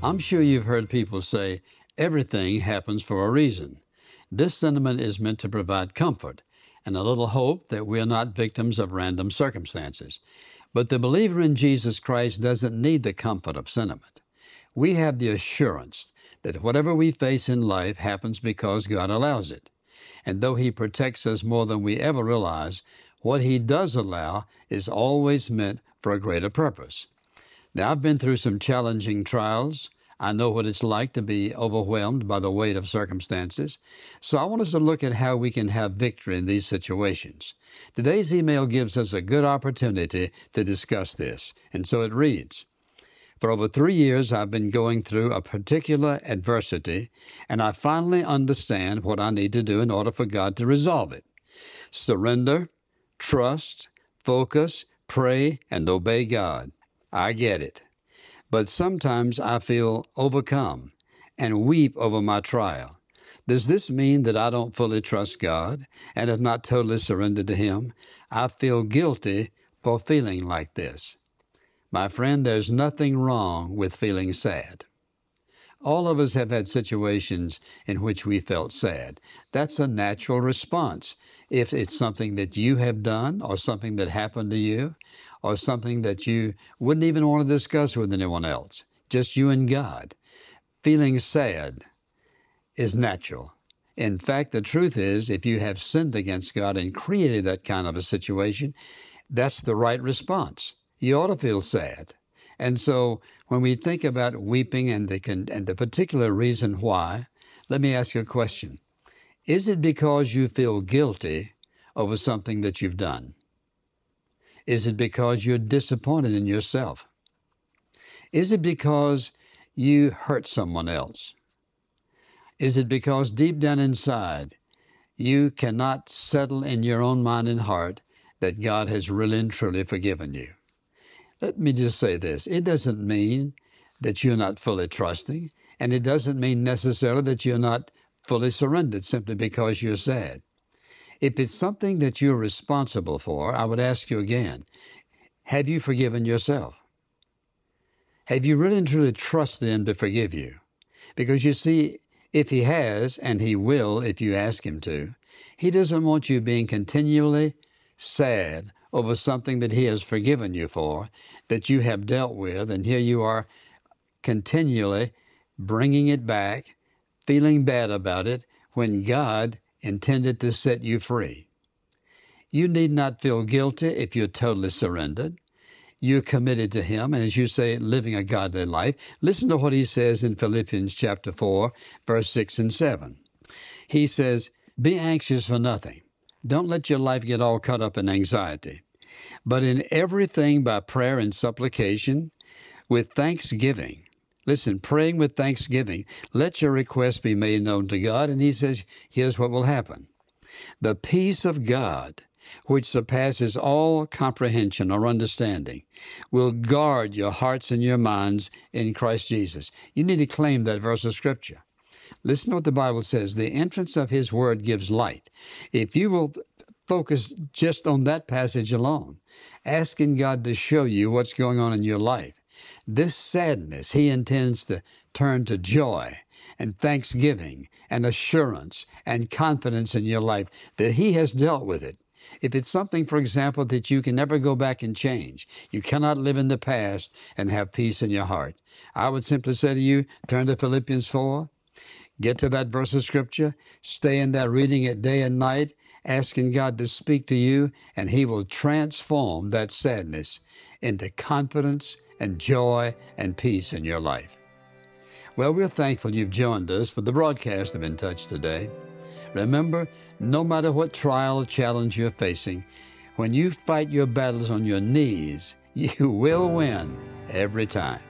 I'm sure you've heard people say, everything happens for a reason. This sentiment is meant to provide comfort and a little hope that we're not victims of random circumstances. But the believer in Jesus Christ doesn't need the comfort of sentiment. We have the assurance that whatever we face in life happens because God allows it. And though He protects us more than we ever realize, what He does allow is always meant for a greater purpose. Now, I've been through some challenging trials. I know what it's like to be overwhelmed by the weight of circumstances. So I want us to look at how we can have victory in these situations. Today's email gives us a good opportunity to discuss this. And so it reads For over three years, I've been going through a particular adversity, and I finally understand what I need to do in order for God to resolve it. Surrender, trust, focus, pray, and obey God. I get it. But sometimes I feel overcome and weep over my trial. Does this mean that I don't fully trust God and have not totally surrendered to Him? I feel guilty for feeling like this. My friend, there's nothing wrong with feeling sad. All of us have had situations in which we felt sad. That's a natural response. If it's something that you have done or something that happened to you or something that you wouldn't even want to discuss with anyone else, just you and God, feeling sad is natural. In fact, the truth is, if you have sinned against God and created that kind of a situation, that's the right response. You ought to feel sad. And so when we think about weeping and the, and the particular reason why, let me ask you a question. Is it because you feel guilty over something that you've done? Is it because you're disappointed in yourself? Is it because you hurt someone else? Is it because deep down inside you cannot settle in your own mind and heart that God has really and truly forgiven you? Let me just say this it doesn't mean that you're not fully trusting, and it doesn't mean necessarily that you're not fully surrendered simply because you're sad. If it's something that you're responsible for, I would ask you again have you forgiven yourself? Have you really and truly trusted Him to forgive you? Because you see, if He has, and He will if you ask Him to, He doesn't want you being continually sad over something that He has forgiven you for, that you have dealt with, and here you are continually bringing it back, feeling bad about it, when God intended to set you free. You need not feel guilty if you're totally surrendered. You're committed to Him, and as you say, living a godly life. Listen to what He says in Philippians chapter 4, verse 6 and 7. He says, Be anxious for nothing don't let your life get all caught up in anxiety. But in everything by prayer and supplication, with thanksgiving. Listen, praying with thanksgiving, let your request be made known to God. And he says, here's what will happen. The peace of God, which surpasses all comprehension or understanding, will guard your hearts and your minds in Christ Jesus. You need to claim that verse of Scripture. Listen to what the Bible says. The entrance of His Word gives light. If you will focus just on that passage alone, asking God to show you what's going on in your life, this sadness He intends to turn to joy and thanksgiving and assurance and confidence in your life that He has dealt with it. If it's something, for example, that you can never go back and change, you cannot live in the past and have peace in your heart, I would simply say to you, turn to Philippians 4, Get to that verse of scripture, stay in that reading it day and night, asking God to speak to you, and He will transform that sadness into confidence and joy and peace in your life. Well, we're thankful you've joined us for the broadcast of In Touch today. Remember, no matter what trial or challenge you're facing, when you fight your battles on your knees, you will win every time.